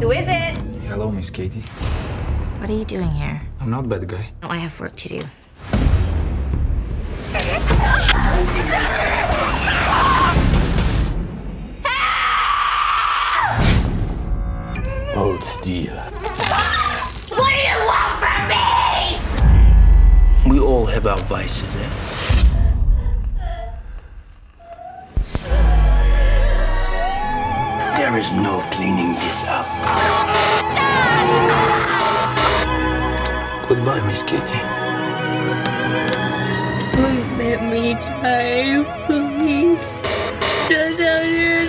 Who is it? Hello, Miss Katie. What are you doing here? I'm not bad guy. Oh, I have work to do. Hold still. What do you want from me? We all have our vices, eh? There is no cleaning this up. Goodbye, Miss Katie. Let me die, please. Here now.